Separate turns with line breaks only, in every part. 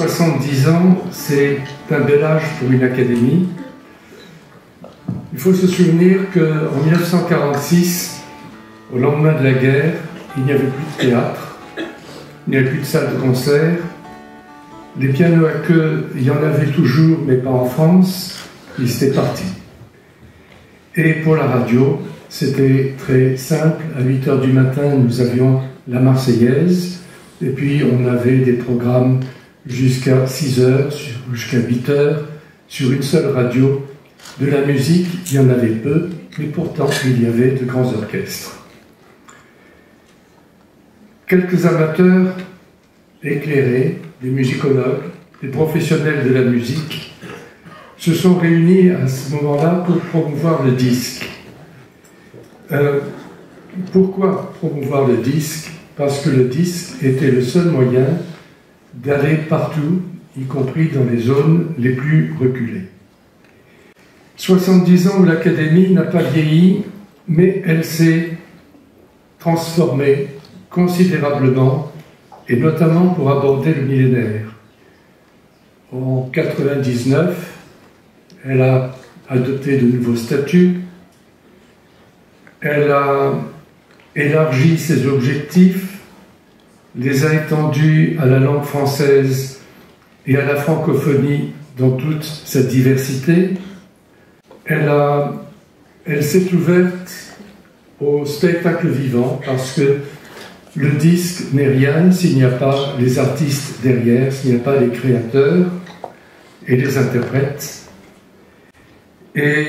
70 ans, c'est un bel âge pour une académie. Il faut se souvenir qu'en 1946, au lendemain de la guerre, il n'y avait plus de théâtre, il n'y avait plus de salle de concert. Les pianos à queue, il y en avait toujours, mais pas en France. Ils étaient partis. Et pour la radio, c'était très simple. À 8 h du matin, nous avions la Marseillaise. Et puis, on avait des programmes jusqu'à 6 heures, jusqu'à 8 heures, sur une seule radio. De la musique, il y en avait peu, mais pourtant, il y avait de grands orchestres. Quelques amateurs éclairés, des musicologues, des professionnels de la musique, se sont réunis à ce moment-là pour promouvoir le disque. Euh, pourquoi promouvoir le disque? Parce que le disque était le seul moyen d'aller partout, y compris dans les zones les plus reculées. 70 ans où l'Académie n'a pas vieilli, mais elle s'est transformée considérablement, et notamment pour aborder le millénaire. En 99, elle a adopté de nouveaux statuts, elle a élargi ses objectifs, les a étendus à la langue française et à la francophonie dans toute sa diversité. Elle, elle s'est ouverte au spectacle vivant parce que le disque n'est rien s'il n'y a pas les artistes derrière, s'il n'y a pas les créateurs et les interprètes. Et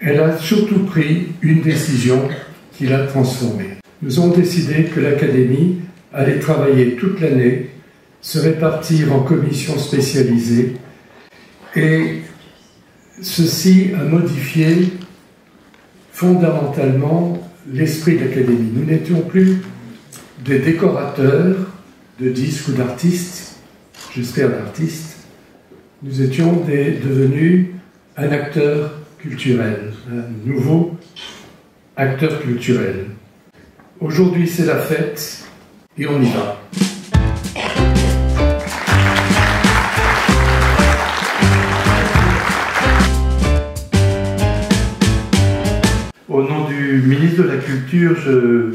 elle a surtout pris une décision qui l'a transformée. Nous avons décidé que l'Académie allait travailler toute l'année, se répartir en commissions spécialisées, et ceci a modifié fondamentalement l'esprit de l'Académie. Nous n'étions plus des décorateurs de disques ou d'artistes, j'espère d'artistes, nous étions devenus un acteur culturel, un nouveau acteur culturel. Aujourd'hui, c'est la fête et on y va. Au nom du ministre de la Culture, je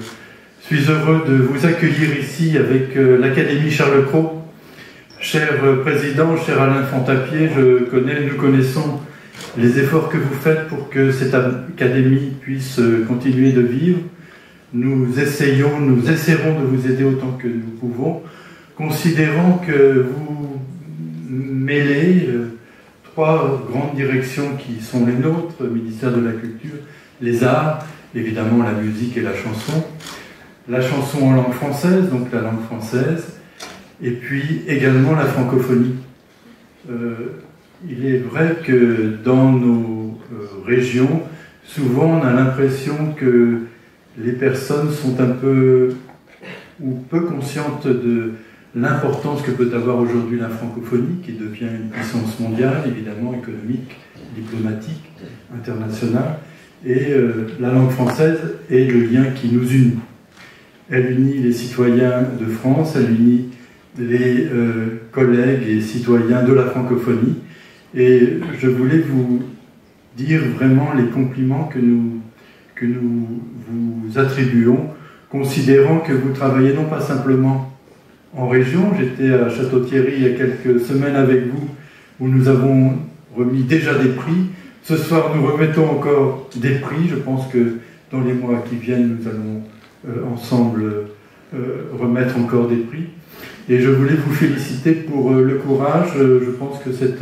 suis heureux de vous accueillir ici avec euh, l'Académie Charles Cros. Cher président, cher Alain Fontapier, je connais, nous connaissons les efforts que vous faites pour que cette académie puisse euh, continuer de vivre. Nous essayons, nous essaierons de vous aider autant que nous pouvons, considérant que vous mêlez euh, trois grandes directions qui sont les nôtres, ministère de la Culture, les arts, évidemment la musique et la chanson, la chanson en langue française, donc la langue française, et puis également la francophonie. Euh, il est vrai que dans nos euh, régions, souvent on a l'impression que les personnes sont un peu ou peu conscientes de l'importance que peut avoir aujourd'hui la francophonie, qui devient une puissance mondiale, évidemment économique, diplomatique, internationale, et euh, la langue française est le lien qui nous unit. Elle unit les citoyens de France, elle unit les euh, collègues et citoyens de la francophonie, et je voulais vous dire vraiment les compliments que nous, que nous vous attribuons, considérant que vous travaillez non pas simplement en région, j'étais à Château-Thierry il y a quelques semaines avec vous, où nous avons remis déjà des prix. Ce soir, nous remettons encore des prix. Je pense que dans les mois qui viennent, nous allons euh, ensemble euh, remettre encore des prix. Et je voulais vous féliciter pour euh, le courage. je pense que c'est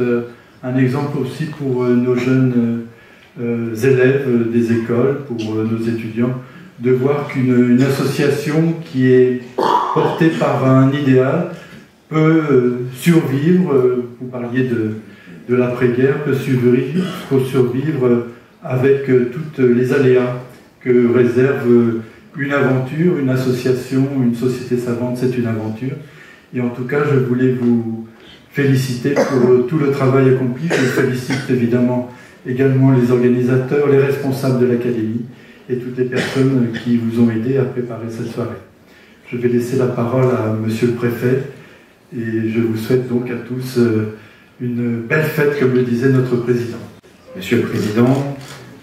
un exemple aussi pour nos jeunes élèves des écoles, pour euh, nos étudiants, de voir qu'une association qui est portée par un idéal peut survivre, vous parliez de, de l'après-guerre, peut survivre, peut survivre avec toutes les aléas que réserve une aventure, une association, une société savante, c'est une aventure. Et en tout cas, je voulais vous, féliciter pour tout le travail accompli. Je félicite évidemment également les organisateurs, les responsables de l'Académie et toutes les personnes qui vous ont aidé à préparer cette soirée. Je vais laisser la parole à Monsieur le Préfet Et je vous souhaite donc à tous euh, une belle fête, comme le disait notre président.
Monsieur le Président,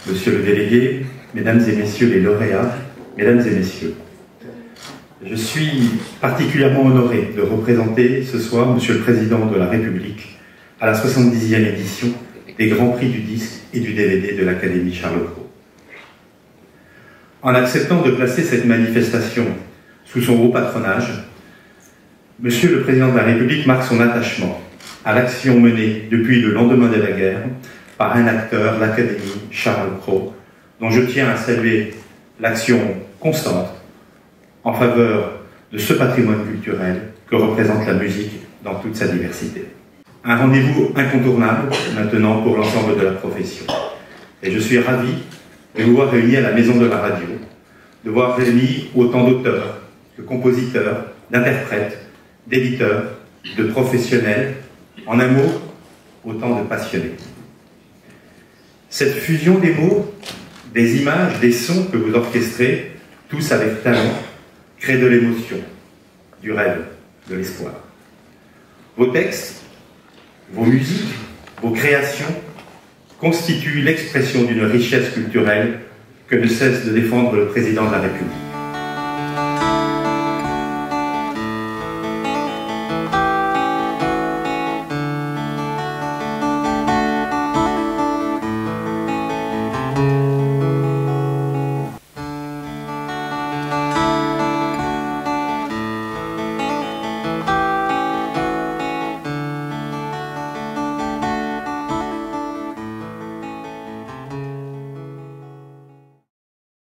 Monsieur le délégué, Mesdames et Messieurs les lauréats, Mesdames et Messieurs, je suis particulièrement honoré de représenter ce soir Monsieur le Président de la République à la 70e édition des Grands Prix du disque et du DVD de l'Académie Charles Cros. En acceptant de placer cette manifestation sous son haut patronage, Monsieur le Président de la République marque son attachement à l'action menée depuis le lendemain de la guerre par un acteur, l'Académie Charles Cros, dont je tiens à saluer l'action constante en faveur de ce patrimoine culturel que représente la musique dans toute sa diversité. Un rendez-vous incontournable maintenant pour l'ensemble de la profession. Et je suis ravi de vous voir réunis à la Maison de la Radio, de voir réunis autant d'auteurs, de compositeurs, d'interprètes, d'éditeurs, de professionnels, en un mot, autant de passionnés. Cette fusion des mots, des images, des sons que vous orchestrez, tous avec talent, crée de l'émotion, du rêve, de l'espoir. Vos textes, vos musiques, vos créations constituent l'expression d'une richesse culturelle que ne cesse de défendre le président de la République.